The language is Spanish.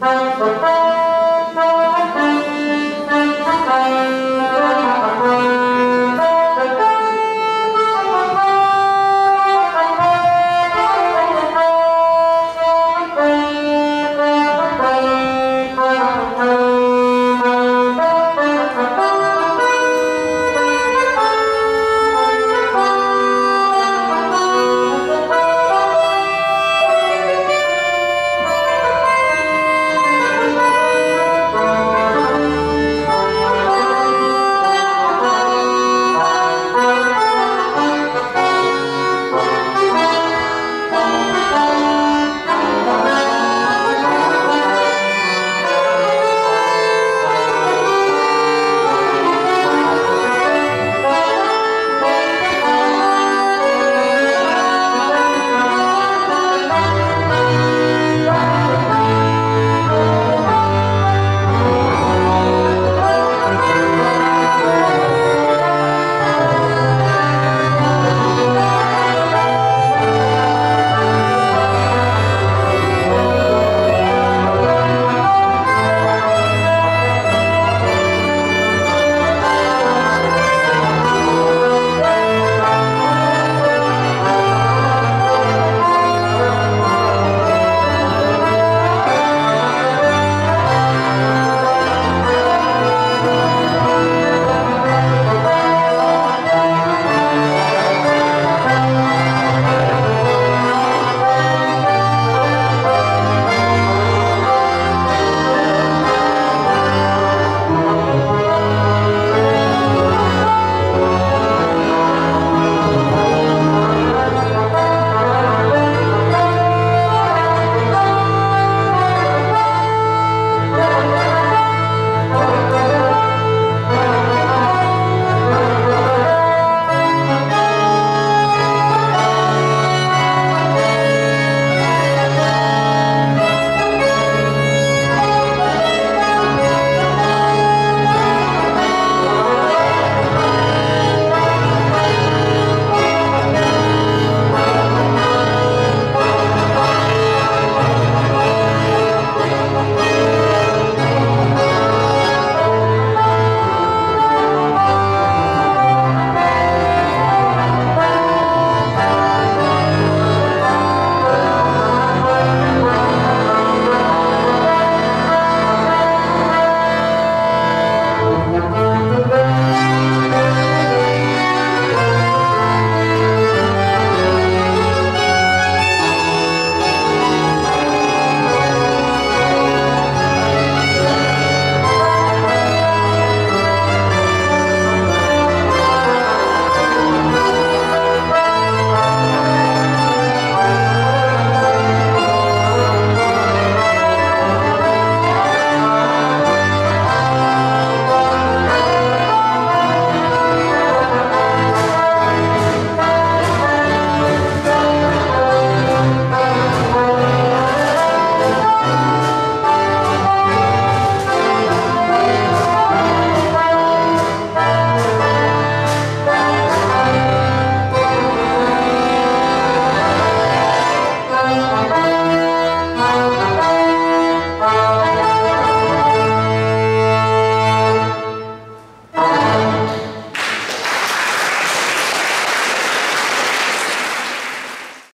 ¡Vamos